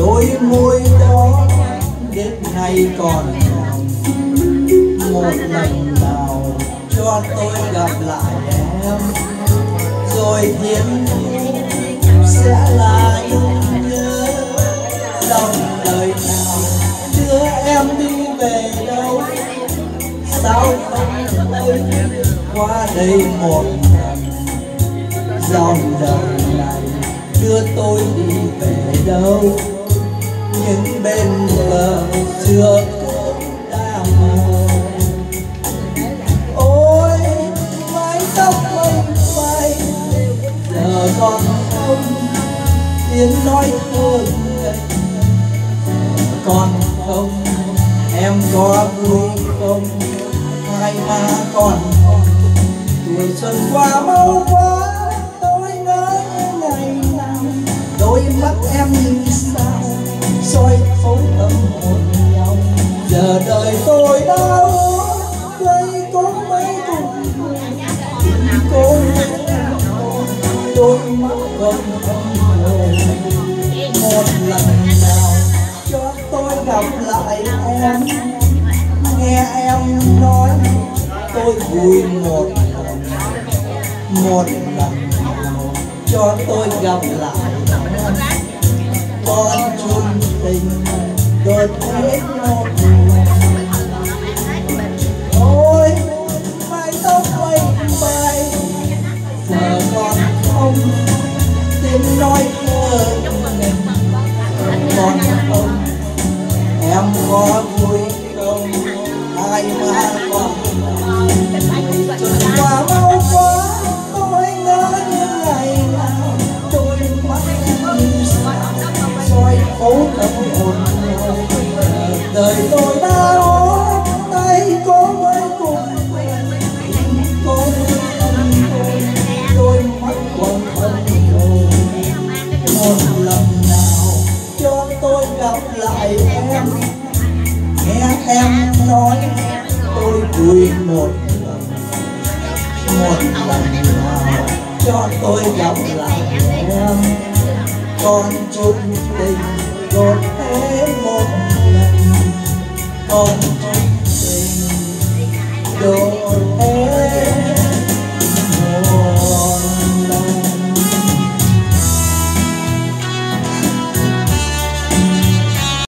đôi môi đó đến nay còn một lần nào cho tôi gặp lại em. Rồi thiên sẽ lại nhớ dòng đời nào. Đưa em đi về đâu? Sao không thấy qua đây một lần. Dòng đời này đưa tôi đi về đâu? Đến bên bờ chưa cũng đã mờ. Ôi, mái tóc mình bay, giờ còn không tiếng nói thương còn không, em có vui không? Hai ba còn không tuổi xuân qua mau quá, tôi nhớ ngày nào. Đôi mắt em nhìn soi thấu tâm hồn nhau giờ đời tôi đau đây có mấy cùng cô đôi mắt không không hồn một lần nào cho tôi gặp lại em, nghe em nói tôi vui một lần. Một lần nào cho tôi gặp lại em con chung tình đôi thế một ôi mái tóc bay bay giờ còn không tiếng nói thơ còn không em có vui không ai mà lại em nghe em nói tôi vui một lần một lần nào cho tôi gặp lại em con chung tình một thế một lần còn